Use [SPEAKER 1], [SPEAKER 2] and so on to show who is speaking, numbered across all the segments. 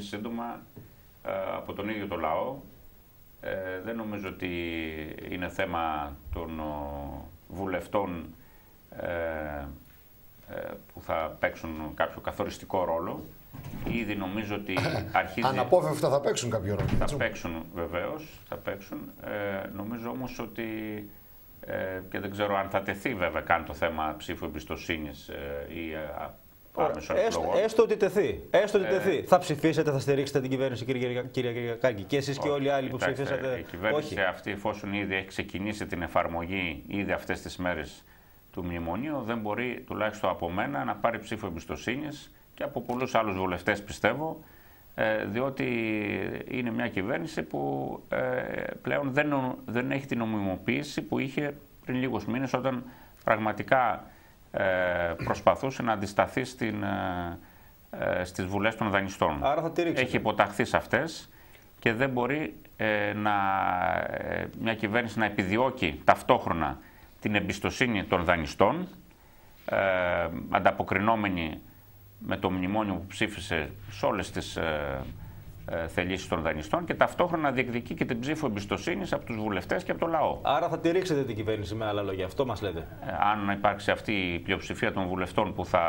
[SPEAKER 1] σύντομα ε, από τον ίδιο το λαό. Ε, δεν νομίζω ότι είναι θέμα των βουλευτών ε, που θα παίξουν κάποιο καθοριστικό ρόλο. Ήδη νομίζω ότι αρχίζει...
[SPEAKER 2] Αναπόφευκτα θα παίξουν κάποιο ρόλο.
[SPEAKER 1] Θα παίξουν βεβαίως, θα παίξουν. νομίζω όμως ότι και δεν ξέρω αν θα τεθεί βέβαια καν το θέμα ψήφου εμπιστοσύνης ή
[SPEAKER 3] Έστω, έστω ότι τεθεί. Έστω ότι τεθεί. Θα ψηφίσετε, θα στηρίξετε την κυβέρνηση, κύριε Κυριακάκη. Και εσείς και όλοι οι άλλοι που ψηφίσατε.
[SPEAKER 1] Η κυβέρνηση Όχι. αυτή, εφόσον ήδη έχει ξεκινήσει την εφαρμογή ήδη αυτές τις μέρες του μνημονίου, δεν μπορεί τουλάχιστον από μένα να πάρει ψήφο εμπιστοσύνης και από πολλούς άλλους βουλευτές, πιστεύω, ε, διότι είναι μια κυβέρνηση που ε, πλέον δεν, δεν έχει την νομιμοποίηση που είχε πριν λίγους μήνες όταν πραγματικά ε, προσπαθούσε να αντισταθεί στην, ε, ε, στις βουλές των δανειστών.
[SPEAKER 3] Άρα θα
[SPEAKER 1] Έχει υποταχθεί σε αυτές και δεν μπορεί να, μια κυβέρνηση να επιδιώκει ταυτόχρονα την εμπιστοσύνη των δανειστών, ανταποκρινόμενη με το μνημόνιο που ψήφισε σε όλες τις ε, θελήσει των δανειστών και ταυτόχρονα διεκδικεί και την ψήφο εμπιστοσύνης από τους βουλευτές και από το λαό.
[SPEAKER 3] Άρα θα τη ρίξετε την κυβέρνηση με άλλα λόγια. Αυτό μας λέτε.
[SPEAKER 1] Ε, αν υπάρξει αυτή η πλειοψηφία των βουλευτών που θα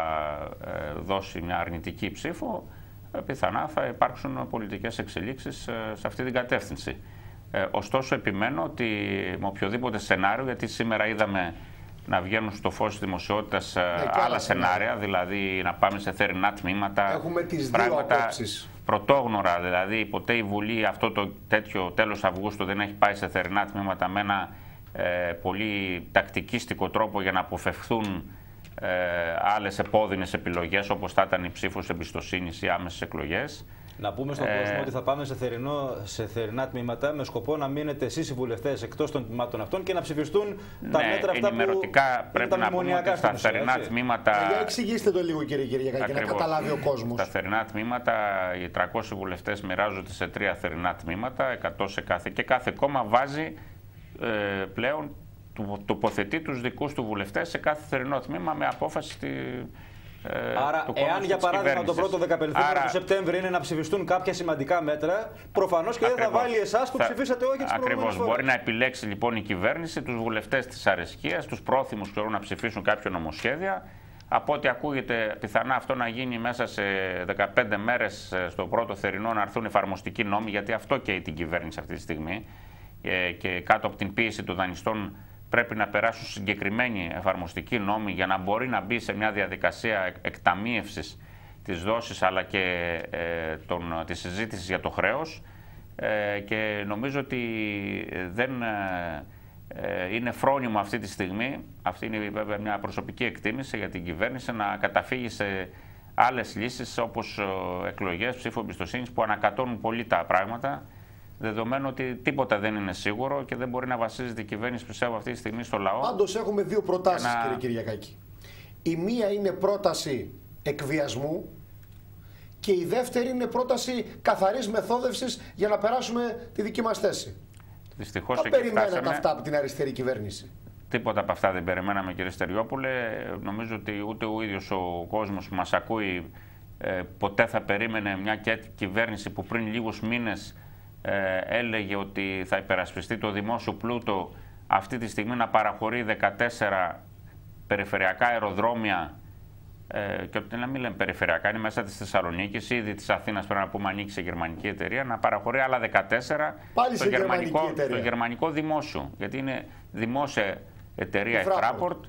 [SPEAKER 1] ε, δώσει μια αρνητική ψήφο, ε, πιθανά θα υπάρξουν πολιτικές εξελίξεις ε, σε αυτή την κατεύθυνση. Ε, ωστόσο, επιμένω ότι με οποιοδήποτε σενάριο, γιατί σήμερα είδαμε να βγαίνουν στο φως της δημοσιότητας ναι, άλλα σενάρια, δηλαδή να πάμε σε θερινά τμήματα.
[SPEAKER 2] Έχουμε τις δύο απόψεις
[SPEAKER 1] πρωτόγνωρα, δηλαδή ποτέ η Βουλή αυτό το τέτοιο τέλος Αυγούστου δεν έχει πάει σε θερινά τμήματα με ένα ε, πολύ τακτικίστικο τρόπο για να αποφευχθούν ε, άλλες επώδυνες επιλογές όπως θα ήταν η ψήφος εμπιστοσύνης ή άμεσες εκλογές.
[SPEAKER 3] Να πούμε στον ε... κόσμο ότι θα πάμε σε, θερινό, σε θερινά τμήματα με σκοπό να μείνετε εσείς οι βουλευτές εκτός των τμήματων αυτών και να ψηφιστούν τα ναι, μέτρα αυτά που
[SPEAKER 1] πρέπει να πούμε ότι στα θερινά έτσι. τμήματα.
[SPEAKER 2] Ε, για εξηγήστε το λίγο, κύριε Κυριακά, για να καταλάβει ο κόσμος.
[SPEAKER 1] Στα θερινά τμήματα, οι 300 βουλευτές μοιράζονται σε τρία θερινά τμήματα, 100 σε κάθε. Και κάθε κόμμα βάζει ε, πλέον τοποθετεί τους δικούς του βουλευτές σε κάθε θερινό τμήμα με απόφαση
[SPEAKER 3] ε, Άρα, εάν για παράδειγμα το πρώτο δεκαπενθήμερο Άρα... του Σεπτέμβρη είναι να ψηφιστούν κάποια σημαντικά μέτρα, προφανώς και δεν θα βάλει εσάς που ψηφίσατε όχι τις
[SPEAKER 1] Ακριβώς. Μπορεί να επιλέξει λοιπόν η κυβέρνηση τους βουλευτές της αρεσκίας, τους πρόθυμους που θέλουν να ψηφίσουν κάποιο νομοσχέδια. Από ό,τι ακούγεται, πιθανά αυτό να γίνει μέσα σε 15 μέρες ε, στο πρώτο θερινό να έρθουν εφαρμοστικοί νόμοι, γιατί αυτό και την κυβέρνηση αυτή τη στιγμή. Ε, και κάτω από την πίεση των δανειστών πρέπει να περάσουν συγκεκριμένοι εφαρμοστικοί νόμοι για να μπορεί να μπει σε μια διαδικασία εκταμίευσης της δόσης αλλά και ε, τον, της συζήτησης για το χρέος. Ε, και νομίζω ότι δεν ε, ε, είναι φρόνιμο αυτή τη στιγμή, αυτή είναι βέβαια μια προσωπική εκτίμηση για την κυβέρνηση να καταφύγει σε άλλες λύσεις όπως εκλογές ψήφου εμπιστοσύνης που ανακατώνουν πολύ τα πράγματα Δεδομένου ότι τίποτα δεν είναι σίγουρο και δεν μπορεί να βασίζεται η κυβέρνηση πιστεύω αυτή τη στιγμή στο λαό.
[SPEAKER 2] Πάντως έχουμε δύο προτάσεις, να... κύριε Κυριακάκη. Η μία είναι πρόταση εκβιασμού και η δεύτερη είναι πρόταση καθαρής μεθόδευσης για να περάσουμε τη δική μας θέση.
[SPEAKER 1] Δυστυχώς
[SPEAKER 2] δεν περιμένατε αυτά από την αριστερή κυβέρνηση.
[SPEAKER 1] Τίποτα από αυτά δεν περιμέναμε, κύριε Στεριόπουλε. Νομίζω ότι ούτε ο ίδιος ο κόσμος που μας ακούει ε, ποτέ θα περίμενε μια κυβέρνηση που πριν λίγους μήνες ε, έλεγε ότι θα υπερασπιστεί το δημόσιο πλούτο αυτή τη στιγμή να παραχωρεί 14 περιφερειακά αεροδρόμια ε, και ότι να μην λέμε περιφερειακά, είναι μέσα της Θεσσαλονίκης, ήδη της Αθήνας πρέπει να πούμε ανοίξει σε γερμανική εταιρεία, να παραχωρεί άλλα 14
[SPEAKER 2] Πάλι στο,
[SPEAKER 1] γερμανικό, στο γερμανικό δημόσιο. Γιατί είναι δημόσια εταιρεία η Fraport.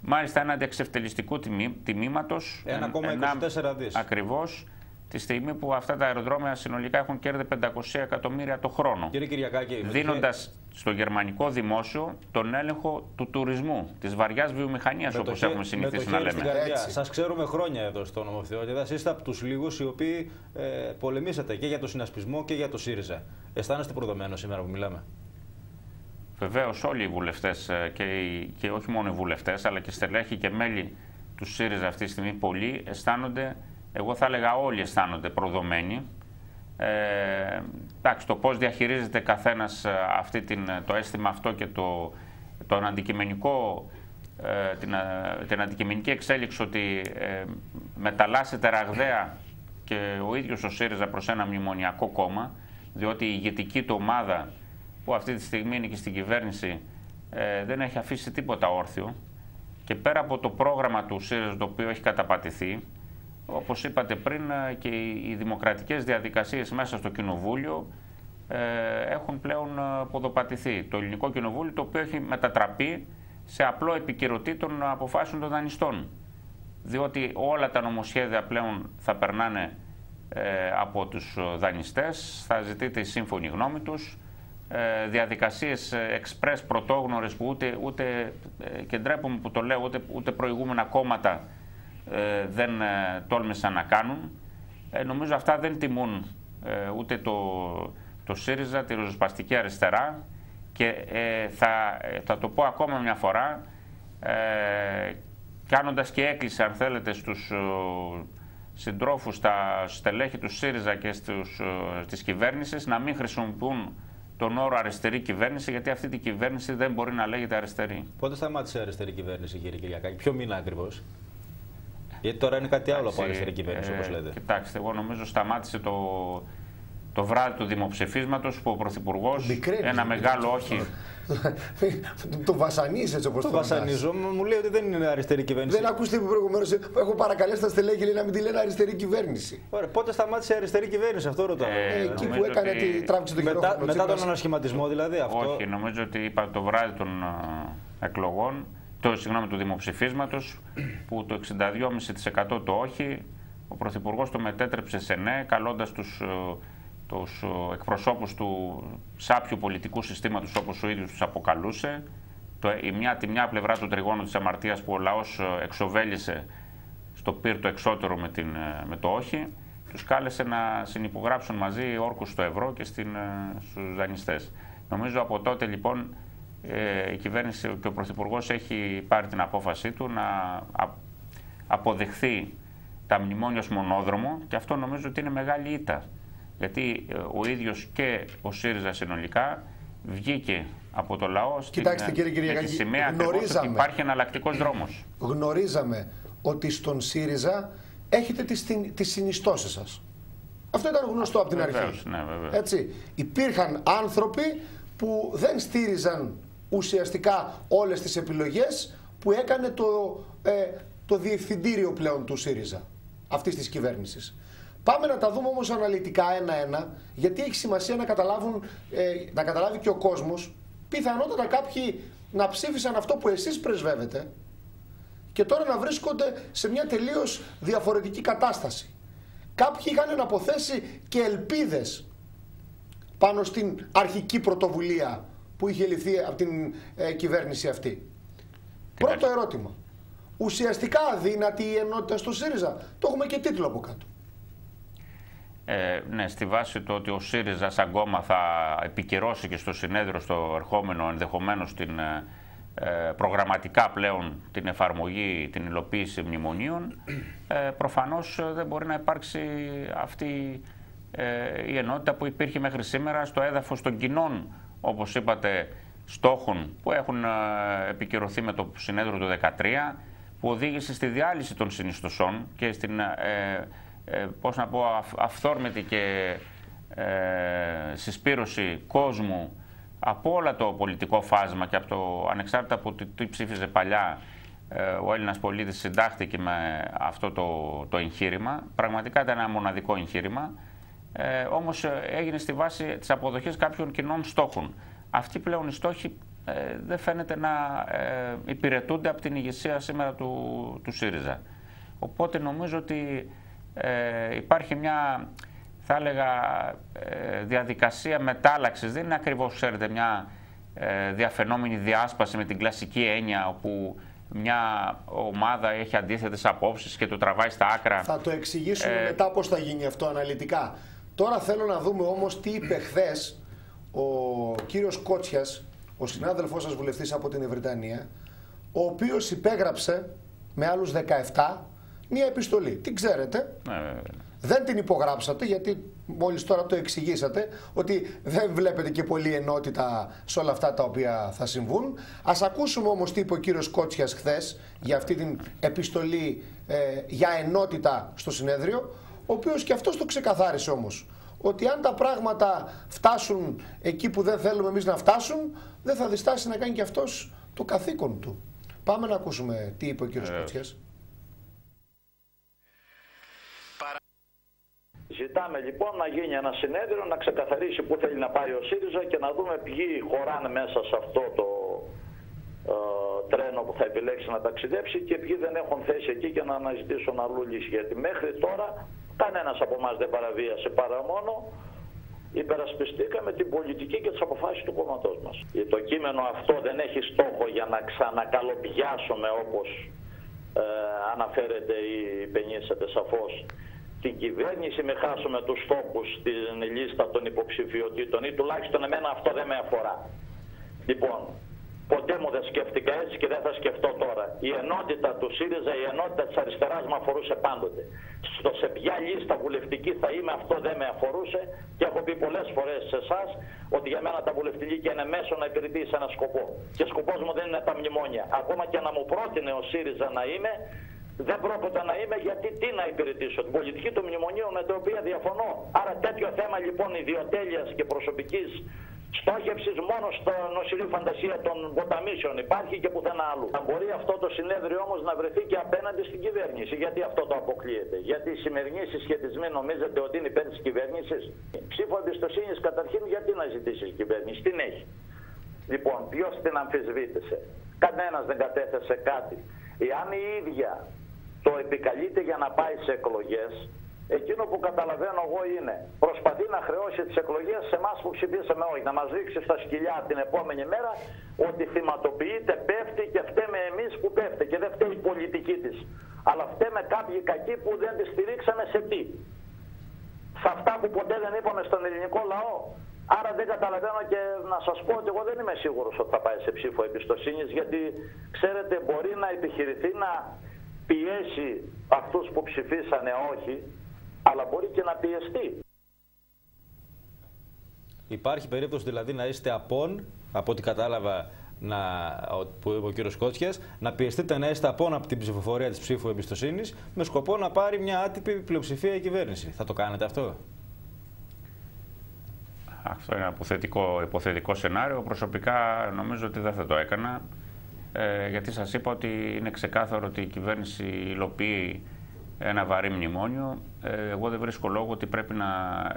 [SPEAKER 1] Μάλιστα ένα αντιεξευτελιστικού τιμήματο.
[SPEAKER 3] 1,24 δις.
[SPEAKER 1] Ακριβώς τη στιγμή που αυτά τα αεροδρόμια συνολικά έχουν κέρδη 500 εκατομμύρια το χρόνο.
[SPEAKER 3] Κύριε Κυριακάκη,
[SPEAKER 1] δίνοντας στο γερμανικό δημόσιο τον έλεγχο του τουρισμού, της βαριάς βιομηχανίας όπως έχουμε συνηθίσει να λέμε.
[SPEAKER 3] Σας ξέρουμε χρόνια εδώ στο νομοθετήριο. Εσεί είστε από τους λίγους οι οποίοι ε, πολεμήσατε και για το συνασπισμό και για το ΣΥΡΙΖΑ. Αισθάνεστε προδομένο σήμερα που μιλάμε;
[SPEAKER 1] Βεβαίως, όλοι οι βουλευτές ε, και, και όχι μόνο οι βουλευτές, αλλά και στελέχοι και μέλη του ΣΥΡΙΖΑ αυτή τη στιγμή, πολλοί αισθάνονται εγώ θα έλεγα όλοι αισθάνονται προδομένοι. Ε, εντάξει, το πώς διαχειρίζεται καθένας ε, αυτή την, το αίσθημα αυτό και το, τον αντικειμενικό, ε, την, ε, την αντικειμενική εξέλιξη ότι ε, μεταλλάσσεται ραγδαία και και ο ίδιος ο ΣΥΡΙΖΑ προς ένα μνημονιακό κόμμα, διότι η ηγετική του ομάδα που αυτή τη στιγμή είναι και στην κυβέρνηση ε, δεν έχει αφήσει τίποτα όρθιο και πέρα από το πρόγραμμα του ΣΥΡΙΖΑ το οποίο έχει καταπατηθεί, όπως είπατε πριν ε, και οι δημοκρατικές διαδικασίες μέσα στο Κοινοβούλιο ε, έχουν πλέον ποδοπατηθεί. Το Ελληνικό Κοινοβούλιο το οποίο έχει μετατραπεί σε απλό επικυρωτή των αποφάσεων των δανειστών. Διότι όλα τα νομοσχέδια πλέον θα περνάνε από τους δανειστές, θα ζητείτε η σύμφωνη γνώμη τους, ε, διαδικασίες εξπρές πρωτόγνωρες που ούτε, ούτε ε, και ντρέπομαι που το λέω, ούτε, ούτε προηγούμενα κόμματα ε, δεν τόλμησαν να κάνουν. νομίζω αυτά δεν τιμούν ούτε το, το ΣΥΡΙΖΑ, τη ριζοσπαστική αριστερά και θα, θα το πω ακόμα μια φορά, κάνοντας και έκκληση αν θέλετε στους συντρόφους, στα στελέχη του ΣΥΡΙΖΑ και στους, στις κυβέρνησης να μην χρησιμοποιούν τον όρο αριστερή κυβέρνηση, γιατί αυτή η κυβέρνηση δεν μπορεί να λέγεται αριστερή.
[SPEAKER 3] Πότε σταμάτησε η αριστερή κυβέρνηση, κύριε Κυριακάκη, ποιο μήνα ακριβώς; Γιατί τώρα είναι κάτι άλλο από αριστερή κυβέρνηση, ε, όπως λέτε.
[SPEAKER 1] Κοιτάξτε, εγώ νομίζω σταμάτησε το, το βράδυ του δημοψηφίσματος που ο Πρωθυπουργός ένα μεγάλο όχι.
[SPEAKER 2] το βασανίζει έτσι όπως
[SPEAKER 3] το Το βασανίζω. Μου λέει ότι δεν είναι αριστερή κυβέρνηση.
[SPEAKER 2] Δεν ακούστε που προηγουμένως έχω παρακαλέσει τα στελέχη να μην τη λένε αριστερή κυβέρνηση.
[SPEAKER 3] Ωραία, πότε σταμάτησε η αριστερή κυβέρνηση, αυτό ρωτάω.
[SPEAKER 2] Ε, ε, εκεί που έκανε ότι... τη τράβηξε το
[SPEAKER 3] μετά, μετά τον ανασχηματισμό δηλαδή αυτό.
[SPEAKER 1] Όχι, νομίζω ότι είπα το βράδυ των ε, εκλογών, το, συγγνώμη, του δημοψηφίσματος, που το 62,5% το όχι, ο Πρωθυπουργός το μετέτρεψε σε ναι, καλώντας τους ε, τους εκπροσώπους του σάπιου πολιτικού συστήματος όπως ο ίδιος τους αποκαλούσε, το, η μια, τη μια πλευρά του τριγώνου της αμαρτίας που ο λαός ε, εξοβέλησε στο πύρ εξώτερο με, την, ε, με το όχι, τους κάλεσε να συνυπογράψουν μαζί όρκους στο ευρώ και στην, ε, στους δανειστές. Νομίζω από τότε λοιπόν η κυβέρνηση και ο Πρωθυπουργός έχει πάρει την απόφασή του να αποδεχθεί τα μνημόνια ως μονόδρομο και αυτό νομίζω ότι είναι μεγάλη ήττα γιατί ε, ο ίδιος και ο ΣΥΡΙΖΑ συνολικά βγήκε από το λαό στην,
[SPEAKER 2] Κοιτάξτε, ε, κύριε Κυριακάκη,
[SPEAKER 1] σημαία γνωρίζαμε, ότι υπάρχει εναλλακτικός δρόμος.
[SPEAKER 2] Γνωρίζαμε ότι στον ΣΥΡΙΖΑ έχετε τις, τις συνιστώσεις σας. Αυτό ήταν γνωστό από την αρχή.
[SPEAKER 1] Ναι,
[SPEAKER 2] Έτσι. Υπήρχαν άνθρωποι που δεν στήριζαν ουσιαστικά όλες τις επιλογές που έκανε το, ε, το διευθυντήριο πλέον του ΣΥΡΙΖΑ αυτής της κυβέρνησης. Πάμε να τα δούμε όμως αναλυτικά ένα-ένα, γιατί έχει σημασία να, καταλάβουν, ε, να καταλάβει και ο κόσμος, πιθανότατα κάποιοι να ψήφισαν αυτό που εσείς πρεσβεύετε και τώρα να βρίσκονται σε μια τελείως διαφορετική κατάσταση. Κάποιοι είχαν αποθέσει και ελπίδες πάνω στην αρχική πρωτοβουλία που είχε ληφθεί από την ε, κυβέρνηση αυτή. Πρώτο ερώτημα. Ουσιαστικά αδύνατη η ενότητα στο ΣΥΡΙΖΑ. Το έχουμε και τίτλο από κάτω.
[SPEAKER 1] Ε, ναι, στη βάση του ότι ο ΣΥΡΙΖΑ σαν κόμμα θα επικυρώσει και στο συνέδριο στο ερχόμενο ενδεχομένως την, ε, ε, προγραμματικά πλέον την εφαρμογή, την υλοποίηση μνημονίων, ε, προφανώς δεν μπορεί να υπάρξει αυτή ε, η ενότητα που υπήρχε μέχρι σήμερα στο έδαφος των κοινών, όπως είπατε, στόχων που έχουν επικυρωθεί με το συνέδριο του 2013, που οδήγησε στη διάλυση των συνιστοσών και στην ε, πώς να πω, αυθόρμητη και ε, συσπήρωση κόσμου από όλα το πολιτικό φάσμα και από το ανεξάρτητα από τι ψήφιζε παλιά ε, ο Έλληνας πολίτης συντάχθηκε με αυτό το, το εγχείρημα. Πραγματικά ήταν ένα μοναδικό εγχείρημα. Ε, όμως ε, έγινε στη βάση της αποδοχής κάποιων κοινών στόχων. Αυτοί πλέον οι στόχοι ε, δεν φαίνεται να ε, υπηρετούνται από την ηγεσία σήμερα του, του ΣΥΡΙΖΑ. Οπότε νομίζω ότι ε, υπάρχει μια, θα έλεγα, ε, διαδικασία μετάλλαξης. Δεν είναι ακριβώς, ξέρετε, μια ε, διαφαινόμενη διάσπαση με την κλασική έννοια όπου μια ομάδα έχει αντίθετες απόψεις και το τραβάει στα άκρα.
[SPEAKER 2] Θα το εξηγήσουμε ε, μετά πώς θα γίνει αυτό αναλυτικά. Τώρα θέλω να δούμε όμως τι είπε χθες ο κύριος Κότσιας, ο συνάδελφός σας βουλευτής από την Ευρυτανία, ο οποίος υπέγραψε με άλλους 17 μία επιστολή. Την ξέρετε. Ναι, δεν την υπογράψατε γιατί μόλις τώρα το εξηγήσατε ότι δεν βλέπετε και πολύ ενότητα σε όλα αυτά τα οποία θα συμβούν. Ας ακούσουμε όμως τι είπε ο κύριος Κότσιας χθες για αυτή την επιστολή ε, για ενότητα στο συνέδριο ο οποίος και αυτός το ξεκαθάρισε όμως. Ότι αν τα πράγματα φτάσουν εκεί που δεν θέλουμε εμείς να φτάσουν, δεν θα διστάσει να κάνει και αυτός το καθήκον του. Πάμε να ακούσουμε τι είπε ο κ. Ε.
[SPEAKER 4] Ζητάμε λοιπόν να γίνει ένα συνέδριο, να ξεκαθαρίσει πού θέλει να πάει ο ΣΥΡΙΖΑ και να δούμε ποιοι χωράνε μέσα σε αυτό το ε, τρένο που θα επιλέξει να ταξιδέψει και ποιοι δεν έχουν θέση εκεί και να αναζητήσουν αλλού λύση. Γιατί μέχρι τώρα κανένας από εμάς δεν παραβίασε παρά μόνο υπερασπιστήκαμε την πολιτική και τις αποφάσεις του κόμματός μας. Το κείμενο αυτό δεν έχει στόχο για να ξανακαλοπιάσουμε όπως ε, αναφέρεται ή πενήσεται σαφώς την κυβέρνηση με χάσουμε τους στόχους στην λίστα των υποψηφιωτήτων ή τουλάχιστον εμένα αυτό δεν με αφορά. Λοιπόν, ποτέ μου δεν σκέφτηκα έτσι και δεν θα σκεφτώ τώρα. Η ενότητα του ΣΥΡΙΖΑ, η ενότητα της αριστεράς με αφορούσε πάντοτε. Στο σε ποια λίστα βουλευτική θα είμαι αυτό δεν με αφορούσε και έχω πει πολλές φορές σε εσάς ότι για μένα τα βουλευτική είναι μέσο να υπηρετήσει ένα σκοπό. Και σκοπός μου δεν είναι τα μνημόνια. Ακόμα και να μου πρότεινε ο ΣΥΡΙΖΑ να είμαι, δεν πρόκειται να είμαι γιατί τι να υπηρετήσω. Την πολιτική του μνημονίου με την οποία διαφωνώ. Άρα τέτοιο θέμα λοιπόν ιδιοτέλειας και προσωπικής στόχευση μόνο στο νοσηρή φαντασία των ποταμίσεων υπάρχει και πουθενά αλλού. Αν μπορεί αυτό το συνέδριο όμως να βρεθεί και απέναντι στην κυβέρνηση. Γιατί αυτό το αποκλείεται. Γιατί οι σημερινοί συσχετισμοί νομίζετε ότι είναι υπέρ της κυβέρνησης; Ψήφο εμπιστοσύνης καταρχήν γιατί να ζητήσει η κυβέρνηση; Την έχει. Λοιπόν, ποιος την αμφισβήτησε; Κανένας δεν κατέθεσε κάτι. Εάν η ίδια το επικαλείται για να πάει σε εκλογές, εκείνο που καταλαβαίνω εγώ είναι προσπαθεί να χρεώσει τις εκλογές σε εμάς που ψηφίσαμε όχι, να μας ρίξει στα σκυλιά την επόμενη μέρα ότι θυματοποιείται, πέφτει και φταίμε εμείς που πέφτει και δεν φταίει η πολιτική της. Αλλά φταίμε κάποιοι κακοί που δεν τη στηρίξαμε σε τι. Σε αυτά που ποτέ δεν είπαμε στον ελληνικό λαό. Άρα δεν καταλαβαίνω και να σας πω ότι εγώ δεν είμαι σίγουρος ότι θα πάει σε ψήφο εμπιστοσύνης γιατί ξέρετε μπορεί να επιχειρηθεί να πιέσει αυτούς που ψηφίσανε όχι, αλλά μπορεί και να πιεστεί.
[SPEAKER 3] Υπάρχει περίπτωση δηλαδή να είστε απόν, από ό,τι κατάλαβα να, που είπε ο κύριος Κότσια, να πιεστείτε να είστε απόν από την ψηφοφορία της ψήφου εμπιστοσύνης με σκοπό να πάρει μια άτυπη πλειοψηφία η κυβέρνηση. Θα το κάνετε αυτό;
[SPEAKER 1] Αυτό είναι ένα υποθετικό, υποθετικό σενάριο. Προσωπικά νομίζω ότι δεν θα το έκανα. Ε, γιατί σας είπα ότι είναι ξεκάθαρο ότι η κυβέρνηση υλοποιεί ένα βαρύ μνημόνιο. Ε, εγώ δεν βρίσκω λόγο ότι πρέπει να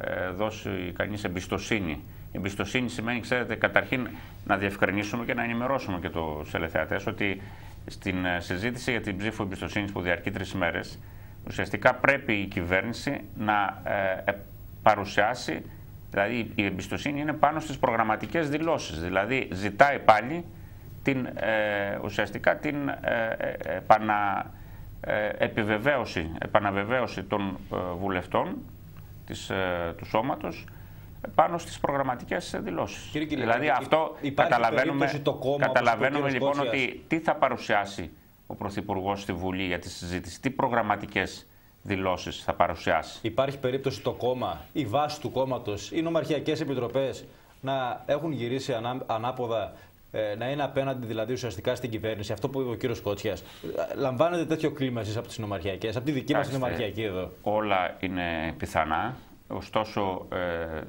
[SPEAKER 1] ε, δώσει κανείς εμπιστοσύνη. Εμπιστοσύνη σημαίνει, ξέρετε, καταρχήν να διευκρινίσουμε και να ενημερώσουμε και τους ελευθερωτές ότι στην συζήτηση για την ψήφο εμπιστοσύνης που διαρκεί τρεις μέρες, ουσιαστικά πρέπει η κυβέρνηση να παρουσιάσει, δηλαδή η εμπιστοσύνη είναι πάνω στις προγραμματικές δηλώσεις. Δηλαδή ζητάει πάλι την, ε, ουσιαστικά την ε, ε επανα, ε, επιβεβαίωση, επαναβεβαίωση των βουλευτών της, του σώματος πάνω στις προγραμματικές δηλώσεις.
[SPEAKER 3] Κύριε
[SPEAKER 1] δηλαδή αυτό καταλαβαίνουμε,
[SPEAKER 3] το κόμμα,
[SPEAKER 1] καταλαβαίνουμε λοιπόν ότι τι θα παρουσιάσει ο Πρωθυπουργός στη Βουλή για τη συζήτηση, τι προγραμματικές δηλώσεις θα παρουσιάσει.
[SPEAKER 3] Υπάρχει περίπτωση το κόμμα, η βάση του κόμματος, οι νομαρχιακές επιτροπές να έχουν γυρίσει ανάποδα ε, να είναι απέναντι δηλαδή ουσιαστικά στην κυβέρνηση, αυτό που είπε ο κύριος Κότσιας. Λαμβάνετε τέτοιο κλίμα εσείς από τις νομαρχιακές, από τη δική μας νομαρχιακή εδώ;
[SPEAKER 1] Όλα είναι πιθανά. Ωστόσο, ε,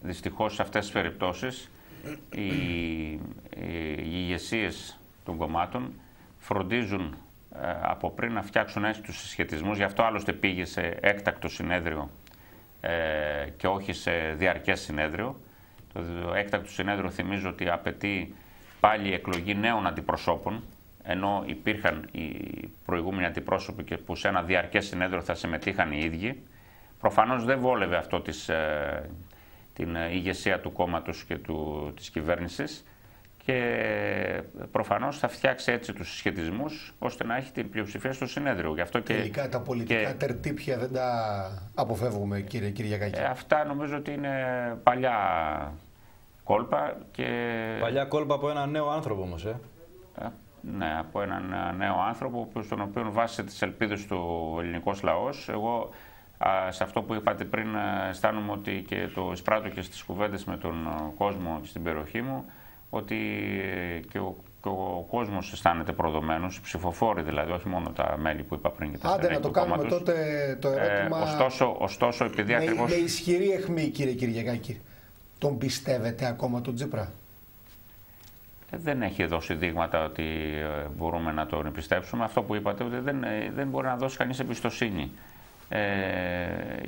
[SPEAKER 1] δυστυχώς σε αυτές τις περιπτώσεις οι, οι ηγεσίες των κομμάτων φροντίζουν ε, από πριν να φτιάξουν έτσι τους συσχετισμούς. Γι' αυτό άλλωστε πήγε σε έκτακτο συνέδριο ε, και όχι σε διαρκές συνέδριο. Το έκτακτο συνέδριο θυμίζω ότι απαιτεί πάλι η εκλογή νέων αντιπροσώπων, ενώ υπήρχαν οι προηγούμενοι αντιπρόσωποι και που σε ένα διαρκές συνέδριο θα συμμετείχαν οι ίδιοι. Προφανώς δεν βόλευε αυτό της, ε, την ηγεσία του κόμματος και του, της κυβέρνησης και προφανώς θα φτιάξει έτσι τους συσχετισμούς ώστε να έχει την πλειοψηφία στο συνέδριο. Γι αυτό
[SPEAKER 2] και, Τελικά τα πολιτικά και... τερτύπια δεν τα αποφεύγουμε κύριε Κυριακάκη.
[SPEAKER 1] Ε, αυτά νομίζω ότι είναι παλιά κόλπα. Και...
[SPEAKER 3] Παλιά κόλπα από έναν νέο άνθρωπο όμως, ε.
[SPEAKER 1] ε ναι, από έναν νέο άνθρωπο, στον οποίο βάσει τις ελπίδες του ελληνικός λαός. Εγώ σε αυτό που είπατε πριν αισθάνομαι ότι και το εισπράττω και στις κουβέντες με τον κόσμο στην περιοχή μου, ότι και ο ο κόσμος αισθάνεται προδομένος, οι ψηφοφόροι δηλαδή, όχι μόνο τα μέλη που είπα πριν και τα
[SPEAKER 2] Άντε να το κάνουμε
[SPEAKER 1] κόμματος.
[SPEAKER 2] τότε το ερώτημα.
[SPEAKER 1] Ε, ωστόσο, ωστόσο, επειδή
[SPEAKER 2] με,
[SPEAKER 1] ακριβώ.
[SPEAKER 2] με ισχυρή αιχμή, κύριε Κυριακάκη. Τον πιστεύετε ακόμα τον Τζίπρα;
[SPEAKER 1] Δεν έχει δώσει δείγματα ότι ε, μπορούμε να τον πιστέψουμε. Αυτό που είπατε, ότι δεν, ε, δεν μπορεί να δώσει κανείς εμπιστοσύνη. Ε,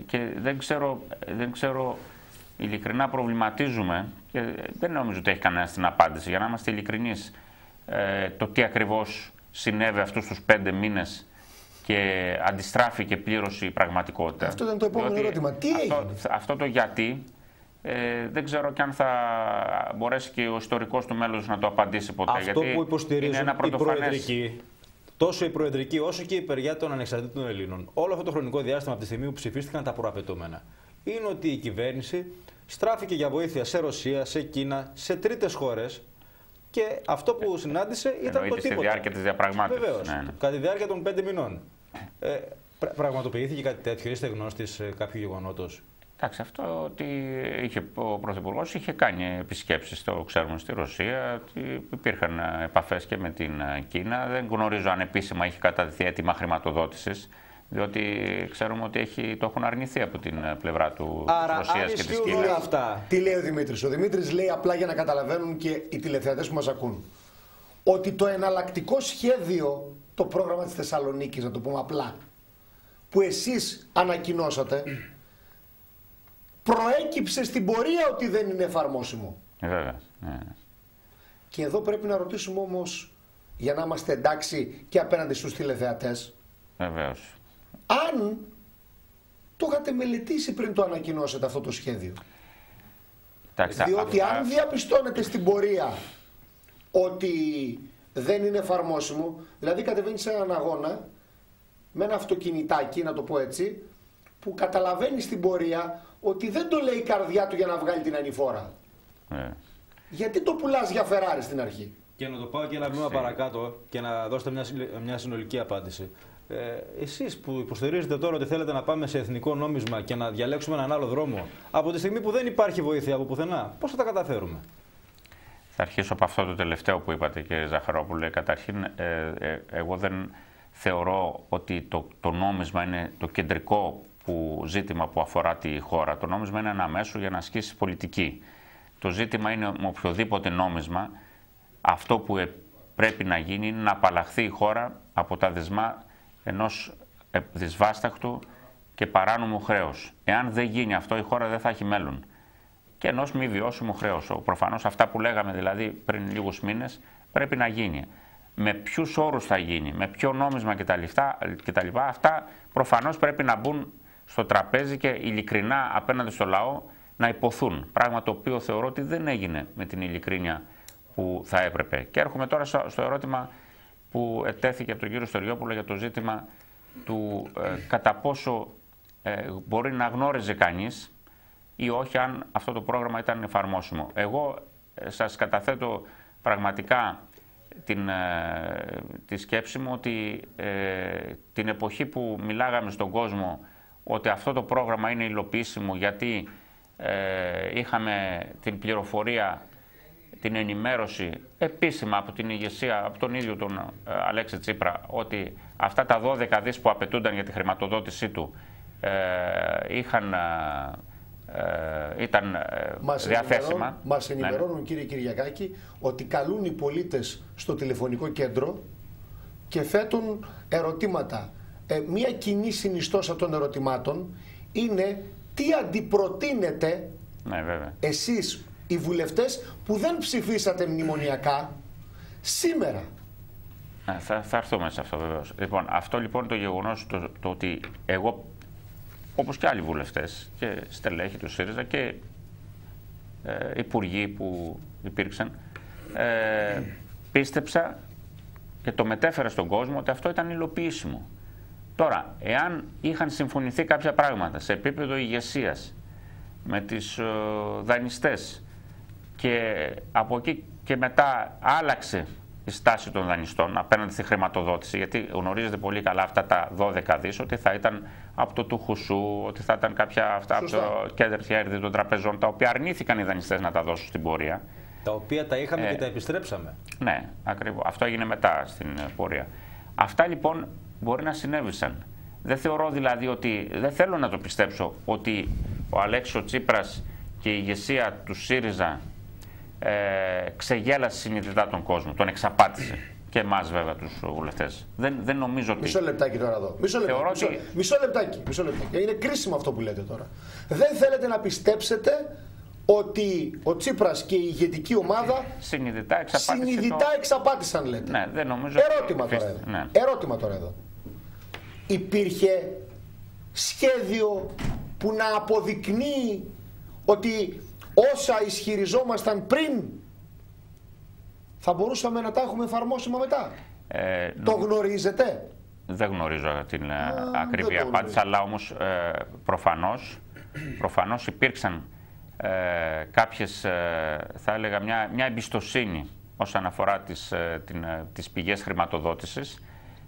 [SPEAKER 1] και δεν ξέρω, δεν ξέρω, ειλικρινά προβληματίζουμε και δεν νομίζω ότι έχει κανένας την απάντηση. Για να είμαστε ειλικρινείς, ε, το τι ακριβώς συνέβη αυτούς τους πέντε μήνες και αντιστράφηκε πλήρως η πραγματικότητα.
[SPEAKER 2] Αυτό ήταν το επόμενο
[SPEAKER 1] Διότι
[SPEAKER 2] ερώτημα. Τι
[SPEAKER 1] αυτό,
[SPEAKER 2] έγινε;
[SPEAKER 1] αυτό το γιατί ε, δεν ξέρω και αν θα μπορέσει και ο ιστορικός του μέλους να το απαντήσει ποτέ.
[SPEAKER 3] Αυτό
[SPEAKER 1] γιατί
[SPEAKER 3] που υποστηρίζουν
[SPEAKER 1] είναι ένα
[SPEAKER 3] οι
[SPEAKER 1] πρωτοφανές...
[SPEAKER 3] προεδρικοί, τόσο η προεδρική όσο και η υπεριά των ανεξαρτήτων Ελλήνων, όλο αυτό το χρονικό διάστημα από τη στιγμή που ψηφίστηκαν τα προαπαιτούμενα, είναι ότι η κυβέρνηση στράφηκε για βοήθεια σε Ρωσία, σε Κίνα, σε τρίτες χώρες. Και αυτό που συνάντησε ήταν
[SPEAKER 1] Εννοείται
[SPEAKER 3] το
[SPEAKER 1] στη
[SPEAKER 3] τίποτα.
[SPEAKER 1] διάρκεια της διαπραγμάτευσης,
[SPEAKER 3] Βεβαίως.
[SPEAKER 1] ναι, ναι.
[SPEAKER 3] Κατά τη διάρκεια των πέντε μηνών. Ε, πρα- πραγματοποιήθηκε κάτι τέτοιο, είστε γνώστης κάποιου γεγονότος;
[SPEAKER 1] Εντάξει, αυτό ότι είχε, ο Πρωθυπουργός είχε κάνει επισκέψεις, το ξέρουμε, στη Ρωσία. ότι Υπήρχαν ε, επαφές και με την ε, Κίνα. Δεν γνωρίζω αν επίσημα είχε καταδειχθεί έτοιμα χρηματοδότησης, διότι ξέρουμε ότι έχει, το έχουν αρνηθεί από την ε, πλευρά του
[SPEAKER 3] Άρα,
[SPEAKER 1] της Ρωσίας
[SPEAKER 3] αν
[SPEAKER 1] και της
[SPEAKER 3] ισχύουν
[SPEAKER 1] Κίνας.
[SPEAKER 3] όλα αυτά,
[SPEAKER 2] Τι λέει ο Δημήτρης; Ο Δημήτρης λέει απλά για να καταλαβαίνουν και οι τηλεθεατές που μας ακούν. Ότι το εναλλακτικό σχέδιο, το πρόγραμμα της Θεσσαλονίκης, να το πούμε απλά, που εσείς ανακοινώσατε, προέκυψε στην πορεία ότι δεν είναι εφαρμόσιμο.
[SPEAKER 1] Ε, Βέβαια. ναι.
[SPEAKER 2] Και εδώ πρέπει να ρωτήσουμε όμως, για να είμαστε εντάξει και απέναντι στους τηλεθεατές,
[SPEAKER 1] Βεβαίως.
[SPEAKER 2] αν το είχατε μελετήσει πριν το ανακοινώσετε αυτό το σχέδιο.
[SPEAKER 1] Εντάξει,
[SPEAKER 2] Διότι
[SPEAKER 1] αυτά-
[SPEAKER 2] αν διαπιστώνετε στην πορεία ότι δεν είναι εφαρμόσιμο, δηλαδή κατεβαίνει σε έναν αγώνα με ένα αυτοκινητάκι, να το πω έτσι, που καταλαβαίνει στην πορεία ότι δεν το λέει η καρδιά του για να βγάλει την ανηφόρα.
[SPEAKER 1] ε,
[SPEAKER 2] Γιατί το πουλάς για Φεράρι στην αρχή;
[SPEAKER 3] Και να το πάω και ένα βήμα παρακάτω και να δώσετε μια, συλλε- μια συνολική απάντηση. Ε, Εσείς που υποστηρίζετε τώρα ότι θέλετε να πάμε σε εθνικό νόμισμα και να διαλέξουμε έναν άλλο δρόμο, από τη στιγμή που δεν υπάρχει βοήθεια από πουθενά, πώς θα τα καταφέρουμε;
[SPEAKER 1] Θα αρχίσω από αυτό το τελευταίο που είπατε κύριε Ζαχαρόπουλε. Καταρχήν, ε, ε, εγώ δεν θεωρώ ότι το, το νόμισμα είναι το κεντρικό που, ζήτημα που αφορά τη χώρα. Το νόμισμα είναι ένα μέσο για να ασκήσει πολιτική. Το ζήτημα είναι με οποιοδήποτε νόμισμα αυτό που ε, πρέπει να γίνει είναι να απαλλαχθεί η χώρα από τα δεσμά ενός ε, δυσβάσταχτου και παράνομου χρέους. Εάν δεν γίνει αυτό η χώρα δεν θα έχει μέλλον και ενός μη βιώσιμου χρέους. Προφανώς αυτά που λέγαμε δηλαδή πριν λίγους μήνες πρέπει να γίνει. Με ποιους όρους θα γίνει, με ποιο νόμισμα κτλ. κτλ αυτά προφανώς πρέπει να μπουν στο τραπέζι και ειλικρινά απέναντι στο λαό να υποθούν. Πράγμα το οποίο θεωρώ ότι δεν έγινε με την ειλικρίνεια που θα έπρεπε. Και έρχομαι τώρα στο στο ερώτημα που ετέθηκε από τον κύριο Στοριόπουλο για το ζήτημα του ε, κατά πόσο ε, μπορεί να γνώριζε κανείς ή όχι αν αυτό το πρόγραμμα ήταν εφαρμόσιμο. Εγώ ε, σας καταθέτω πραγματικά την, ε, τη σκέψη μου ότι ε, την εποχή που μιλάγαμε στον κόσμο ότι αυτό το πρόγραμμα είναι υλοποιήσιμο γιατί ε, είχαμε την πληροφορία, την ενημέρωση επίσημα από την ηγεσία, από τον ίδιο τον ε, Αλέξη Τσίπρα ότι αυτά τα 12 δις που απαιτούνταν για τη χρηματοδότησή του ε, είχαν, ε, ήταν ε,
[SPEAKER 2] Μας
[SPEAKER 1] διαθέσιμα.
[SPEAKER 2] ενημερώνουν, μας
[SPEAKER 1] Ναι, ναι.
[SPEAKER 2] ενημερώνουν κύριε Κυριακάκη ότι καλούν οι πολίτες στο τηλεφωνικό κέντρο και θέτουν ερωτήματα. Ε, μία κοινή συνιστόσα των ερωτημάτων είναι τι αντιπροτείνετε
[SPEAKER 1] Ναι, βέβαια.
[SPEAKER 2] εσείς οι βουλευτές που δεν ψηφίσατε μνημονιακά σήμερα.
[SPEAKER 1] Ναι, θα, θα έρθουμε σε αυτό βεβαίως. Λοιπόν, αυτό λοιπόν το γεγονός το, το ότι εγώ, όπως και άλλοι βουλευτές και στελέχη του ΣΥΡΙΖΑ και ε, υπουργοί που υπήρξαν, ε, πίστεψα και το μετέφερα στον κόσμο ότι αυτό ήταν υλοποιήσιμο. Τώρα, εάν είχαν συμφωνηθεί κάποια πράγματα σε επίπεδο ηγεσίας με τις ε, δανειστές και από εκεί και μετά άλλαξε η στάση των δανειστών απέναντι στη χρηματοδότηση, γιατί γνωρίζετε πολύ καλά αυτά τα 12 δις, ότι θα ήταν από το του Χουσού, ότι θα ήταν κάποια αυτά από
[SPEAKER 2] Σωστά.
[SPEAKER 1] το κέντρο κέρδη των τραπεζών, τα οποία αρνήθηκαν οι δανειστές να τα δώσουν στην πορεία.
[SPEAKER 3] Τα οποία τα είχαμε και τα επιστρέψαμε.
[SPEAKER 1] Ναι, ακριβώς. Αυτό έγινε μετά στην πορεία. Αυτά λοιπόν μπορεί να συνέβησαν. Δεν θεωρώ δηλαδή ότι, δεν θέλω να το πιστέψω ότι ο Αλέξο Τσίπρας και η ηγεσία του ΣΥΡΙΖΑ ε, ξεγέλασε συνειδητά τον κόσμο, τον εξαπάτησε. Και εμάς βέβαια τους βουλευτές. Δεν, δεν νομίζω ότι.
[SPEAKER 2] Μισό λεπτάκι τώρα εδώ. Μισό, λεπτάκι, μισό, ότι... μισό λεπτάκι. Μισό λεπτάκι. Είναι κρίσιμο αυτό που λέτε τώρα. Δεν θέλετε να πιστέψετε ότι ο Τσίπρας και η ηγετική ομάδα
[SPEAKER 1] συνειδητά εξαπάτησαν,
[SPEAKER 2] συνειδητά το... εξαπάτησαν λέτε.
[SPEAKER 1] Ναι, δεν νομίζω
[SPEAKER 2] Ερώτημα τώρα εδώ. Ναι. Ερώτημα τώρα εδώ. Υπήρχε σχέδιο που να αποδεικνύει ότι όσα ισχυριζόμασταν πριν θα μπορούσαμε να τα έχουμε εφαρμόσιμα μετά. Ε, το γνωρίζετε;
[SPEAKER 1] Δεν γνωρίζω την ε, ακριβή απάντηση, αλλά όμως ε, προφανώς, προφανώς υπήρξαν ε, κάποιες, ε, θα έλεγα, μια, μια εμπιστοσύνη όσον αφορά τις, ε, την, τις πηγές χρηματοδότησης.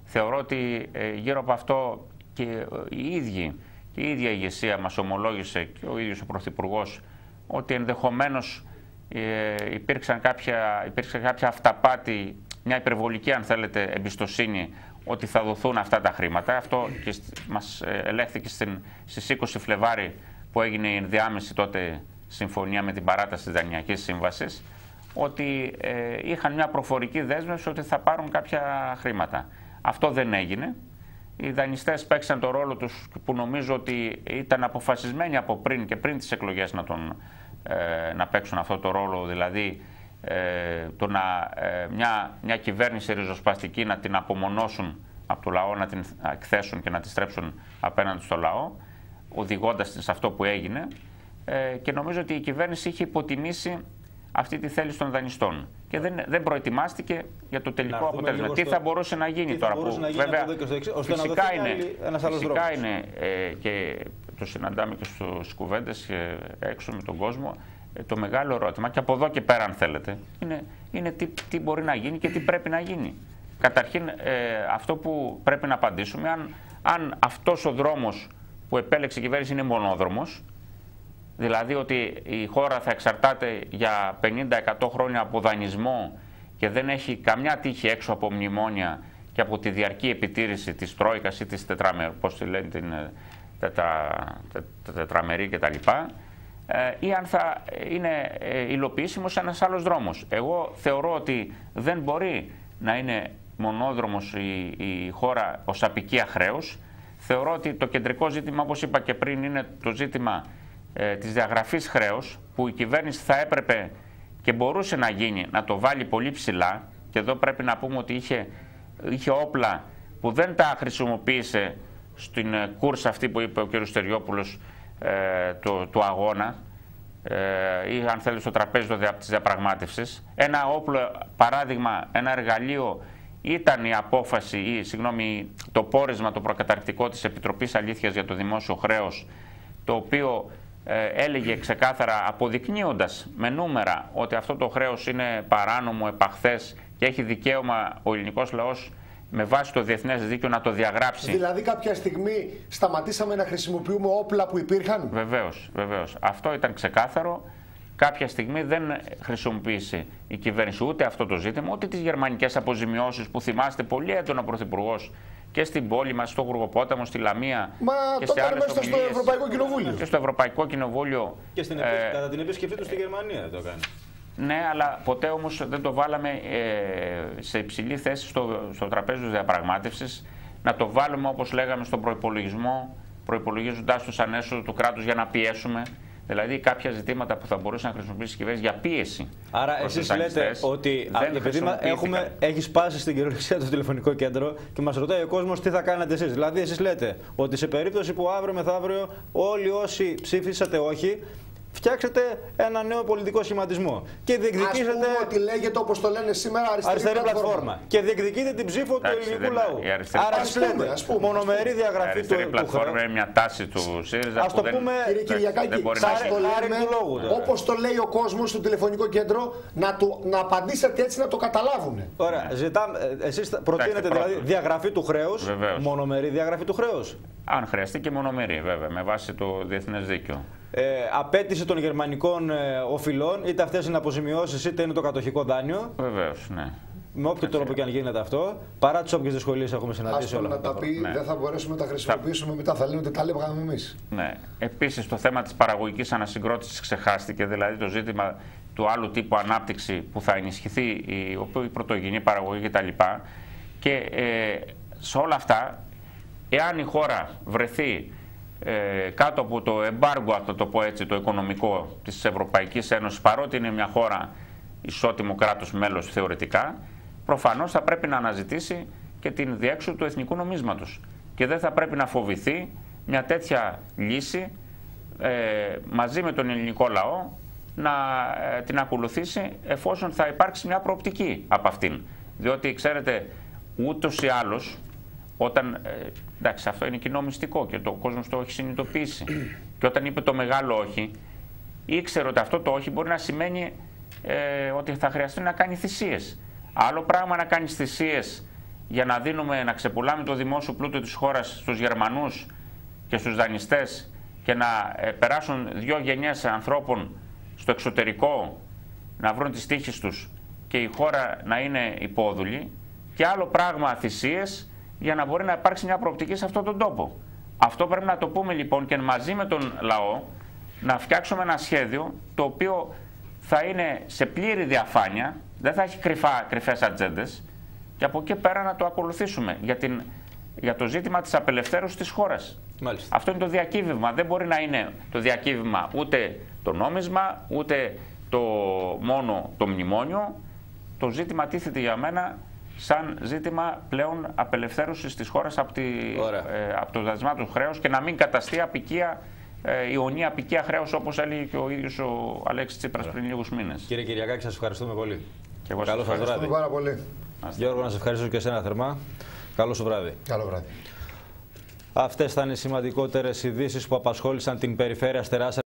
[SPEAKER 1] Θεωρώ ότι γύρω από αυτό και οι ίδιοι, και η ίδια ηγεσία μας ομολόγησε και ο ίδιος ο Πρωθυπουργός ότι ενδεχομένως ε, υπήρξαν κάποια, υπήρξε κάποια αυταπάτη, μια υπερβολική αν θέλετε εμπιστοσύνη ότι θα δοθούν αυτά τα χρήματα. Αυτό και μας ε, ελέγχθηκε στην, στις 20 Φλεβάρι που έγινε η ενδιάμεση τότε συμφωνία με την παράταση της Δανειακής Σύμβασης ότι ε, είχαν μια προφορική δέσμευση ότι θα πάρουν κάποια χρήματα. Αυτό δεν έγινε. Οι δανειστές παίξαν το ρόλο τους που νομίζω ότι ήταν αποφασισμένοι από πριν και πριν τις εκλογές να τον ε, να παίξουν αυτό το ρόλο, δηλαδή ε, το να, ε, μια, μια κυβέρνηση ριζοσπαστική να την απομονώσουν από το λαό, να την εκθέσουν και να τη στρέψουν απέναντι στο λαό, οδηγώντας σε αυτό που έγινε. Ε, και νομίζω ότι η κυβέρνηση είχε υποτιμήσει αυτή τη θέληση των δανειστών. Και δεν, δεν προετοιμάστηκε για το τελικό αποτέλεσμα. Τι θα μπορούσε να γίνει τώρα που βέβαια φυσικά είναι, φυσικά είναι ε, και το συναντάμε και στους κουβέντες και έξω με τον κόσμο ε, το μεγάλο ερώτημα και από εδώ και πέρα αν θέλετε είναι, είναι τι, τι μπορεί να γίνει και τι πρέπει να γίνει. Καταρχήν ε, αυτό που πρέπει να απαντήσουμε αν, αν αυτός ο δρόμος που επέλεξε η κυβέρνηση είναι μονόδρομος δηλαδή ότι η χώρα θα εξαρτάται για 50-100 χρόνια από δανεισμό και δεν έχει καμιά τύχη έξω από μνημόνια και από τη διαρκή επιτήρηση της Τρόικας ή της τετράμερ, πώς τη λένε, την τετρα, τετραμερή κτλ. Ε, ή αν θα είναι ε, υλοποιήσιμος σε ένας άλλος δρόμος. Εγώ θεωρώ ότι δεν μπορεί να είναι μονόδρομος η, η χώρα ως απικία χρέους. Θεωρώ ότι το κεντρικό ζήτημα, όπως είπα και πριν, είναι το ζήτημα ε, της διαγραφής χρέους, που η κυβέρνηση θα έπρεπε και μπορούσε να γίνει, να το βάλει πολύ ψηλά, και εδώ πρέπει να πούμε ότι είχε, είχε όπλα που δεν τα χρησιμοποίησε στην ε, κούρσα αυτή που είπε ο κ. Στεριόπουλος ε, του, αγώνα ε, ή αν θέλεις στο τραπέζι της διαπραγμάτευσης. Ένα όπλο, παράδειγμα, ένα εργαλείο ήταν η απόφαση ή συγγνώμη, το πόρισμα το προκαταρκτικό της Επιτροπής Αλήθειας για το Δημόσιο Χρέος το οποίο ε, έλεγε ξεκάθαρα αποδεικνύοντας με νούμερα ότι αυτό το χρέος είναι παράνομο, επαχθές και έχει δικαίωμα ο ελληνικός λαός με βάση το διεθνές δίκαιο να το διαγράψει.
[SPEAKER 2] Δηλαδή, κάποια στιγμή σταματήσαμε να χρησιμοποιούμε όπλα που υπήρχαν;
[SPEAKER 1] Βεβαίως, βεβαίως. Αυτό ήταν ξεκάθαρο. Κάποια στιγμή δεν χρησιμοποίησε η κυβέρνηση ούτε αυτό το ζήτημα, ούτε τις γερμανικές αποζημιώσεις που θυμάστε πολύ έντονα ο Πρωθυπουργός και στην πόλη μας, στο Γουργοπόταμο, στη Λαμία.
[SPEAKER 2] Μα
[SPEAKER 1] και
[SPEAKER 2] το κάνουμε στο Ευρωπαϊκό Κοινοβούλιο.
[SPEAKER 1] Και στο Ευρωπαϊκό Κοινοβούλιο.
[SPEAKER 3] Και στην, ε, κατά την επίσκεψή του στη Γερμανία το κάνει.
[SPEAKER 1] Ναι, αλλά ποτέ όμως δεν το βάλαμε ε, σε υψηλή θέση στο, στο τραπέζι της διαπραγμάτευσης. Να το βάλουμε όπως λέγαμε στον προπολογισμό, προπολογίζοντα τους ανέσου του κράτους για να πιέσουμε. Δηλαδή κάποια ζητήματα που θα μπορούσε να χρησιμοποιήσει η κυβέρνηση για πίεση.
[SPEAKER 3] Άρα εσείς λέτε ότι επειδή έχουμε, έχεις σπάσει στην κυριολεξία το τηλεφωνικό κέντρο και μας ρωτάει ο κόσμος τι θα κάνετε εσείς. Δηλαδή εσείς λέτε ότι σε περίπτωση που αύριο μεθαύριο όλοι όσοι ψήφισατε όχι φτιάξετε ένα νέο πολιτικό σχηματισμό. Και διεκδικήσετε. Ας πούμε
[SPEAKER 2] ότι λέγεται όπως το λένε σήμερα αριστερή,
[SPEAKER 3] αριστερή πλατφόρμα. Και διεκδικείτε την ψήφο του ελληνικού λαού. Άρα ας λέτε, ας πούμε, μονομερή διαγραφή του
[SPEAKER 1] ελληνικού πλατφόρμα είναι μια τάση του ΣΥΡΙΖΑ.
[SPEAKER 2] Α το πούμε, κύριε Κυριακάκη, σα το λέμε όπως το λέει ο κόσμος στο τηλεφωνικό κέντρο να, το, να απαντήσετε έτσι να το καταλάβουν.
[SPEAKER 3] Ωραία. Ε, Εσείς προτείνετε δηλαδή διαγραφή του χρέους, μονομερή διαγραφή του χρέους.
[SPEAKER 1] Αν χρειαστεί και μονομερή, βέβαια, με βάση το διεθνές δίκαιο.
[SPEAKER 3] Ε, απέτηση των γερμανικών ε, οφειλών, είτε αυτές είναι αποζημιώσεις είτε είναι το κατοχικό δάνειο.
[SPEAKER 1] Βεβαίως, ναι.
[SPEAKER 3] Με όποιο τρόπο και αν γίνεται αυτό, παρά τις όποιες δυσκολίες έχουμε συναντήσει όλα
[SPEAKER 2] να τα πει, ναι. δεν θα μπορέσουμε να τα χρησιμοποιήσουμε θα... μετά. Θα λένε ότι τα λέγαμε εμείς.
[SPEAKER 1] Ναι. Επίσης, το θέμα της παραγωγικής ανασυγκρότησης ξεχάστηκε, δηλαδή το ζήτημα του άλλου τύπου ανάπτυξη που θα ενισχυθεί η, η πρωτογενή παραγωγή κτλ. Και ε, σε όλα αυτά, εάν η χώρα βρεθεί ε, κάτω από το εμπάργκο, θα το πω έτσι, το οικονομικό της Ευρωπαϊκής Ένωσης, παρότι είναι μια χώρα ισότιμο κράτος μέλος θεωρητικά, προφανώς θα πρέπει να αναζητήσει και την διέξοδο του εθνικού νομίσματος. Και δεν θα πρέπει να φοβηθεί μια τέτοια λύση ε, μαζί με τον ελληνικό λαό να ε, την ακολουθήσει εφόσον θα υπάρξει μια προοπτική από αυτήν. Διότι ξέρετε ούτως ή άλλως όταν, ε, εντάξει αυτό είναι κοινό μυστικό και το κόσμος το έχει συνειδητοποιήσει και όταν είπε το μεγάλο όχι ήξερε ότι αυτό το όχι μπορεί να σημαίνει ε, ότι θα χρειαστεί να κάνει θυσίες. Άλλο πράγμα να κάνεις θυσίες για να δίνουμε, να ξεπουλάμε το δημόσιο πλούτο της χώρας στους Γερμανούς και στους δανειστές και να ε, περάσουν δύο γενιές ανθρώπων στο εξωτερικό να βρουν τις τύχες τους και η χώρα να είναι υπόδουλη και άλλο πράγμα θυσίες για να μπορεί να υπάρξει μια προοπτική σε αυτόν τον τόπο. Αυτό πρέπει να το πούμε λοιπόν και μαζί με τον λαό να φτιάξουμε ένα σχέδιο το οποίο θα είναι σε πλήρη διαφάνεια, δεν θα έχει κρυφά, κρυφές ατζέντες και από εκεί πέρα να το ακολουθήσουμε για, την, για το ζήτημα της απελευθέρωσης της χώρας.
[SPEAKER 3] Μάλιστα.
[SPEAKER 1] Αυτό είναι το διακύβευμα. Δεν μπορεί να είναι το διακύβευμα ούτε το νόμισμα, ούτε το μόνο το μνημόνιο. Το ζήτημα τίθεται για μένα σαν ζήτημα πλέον απελευθέρωσης της χώρας από, ε, από το δασμά του χρέους και να μην καταστεί απικία, ε, ιονία απικία χρέους όπως έλεγε και ο ίδιος ο Αλέξης Τσίπρας πριν λίγους μήνες.
[SPEAKER 3] Κύριε Κυριακάκη, σας ευχαριστούμε πολύ.
[SPEAKER 1] Και εγώ
[SPEAKER 3] Καλό
[SPEAKER 2] σας βράδυ. πάρα πολύ.
[SPEAKER 3] Γιώργο, να σας ευχαριστήσω και εσένα θερμά. Καλό σου βράδυ.
[SPEAKER 2] Καλό βράδυ.
[SPEAKER 3] Αυτές ήταν οι σημαντικότερες ειδήσεις που απασχόλησαν την περιφέρεια Στεράς